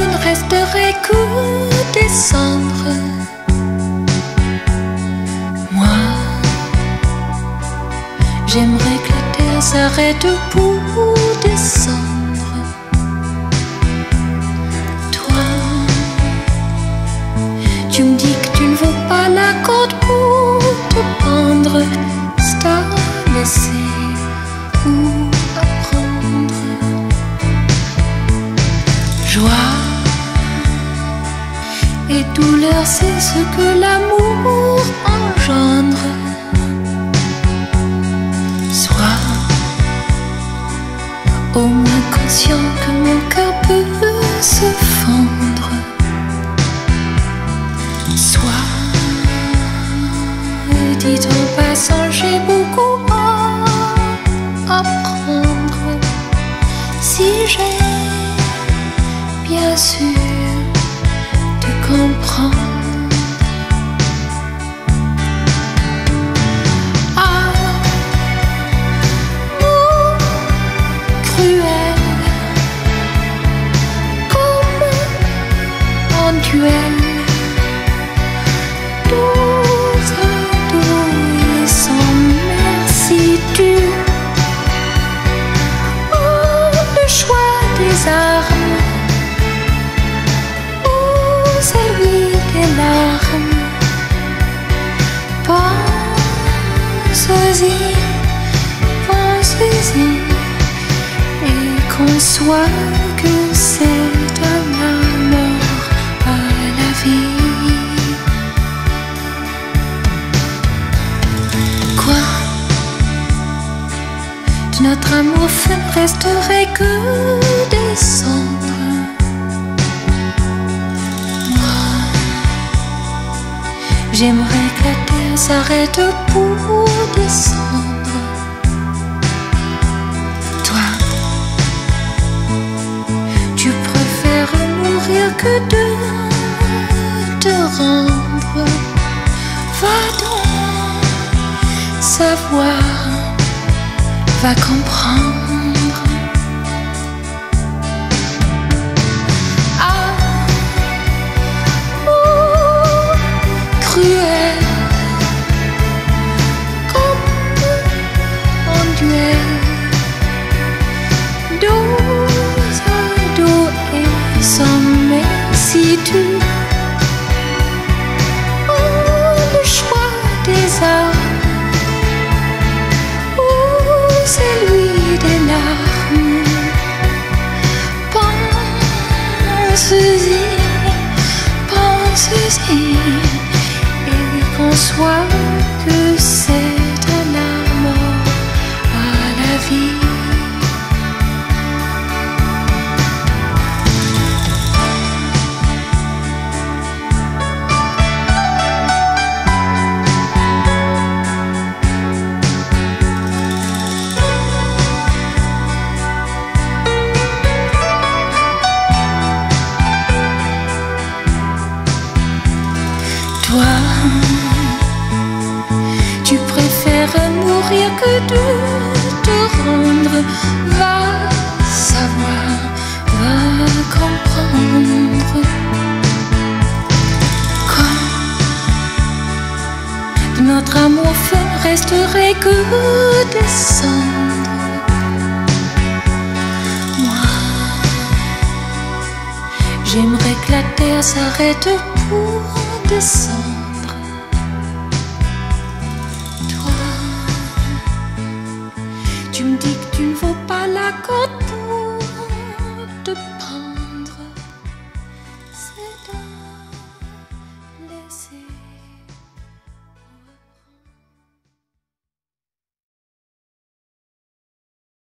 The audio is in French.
ne resterait des cendres. Moi, j'aimerais que la terre s'arrête pour descendre. Toi, tu me dis que tu ne c'est ce que l'amour engendre. Sois au moins conscient que mon cœur peut se fendre. Sois, dit en passant, j'ai beaucoup à apprendre. Si j'ai bien sûr Pense-y Et conçois que notre amour ne resterait que des cendres. Moi, j'aimerais que la terre s'arrête pour descendre. Toi, tu préfères mourir que de te rendre. Va donc savoir, va comprendre. Pense-y, pense-y Et conçois que c'est Va savoir, va comprendre. Quand notre amour fait ne resterait que des cendres. Moi, J'aimerais que la terre s'arrête pour descendre. Tu me dis que tu ne vaux pas la côte pour te prendre.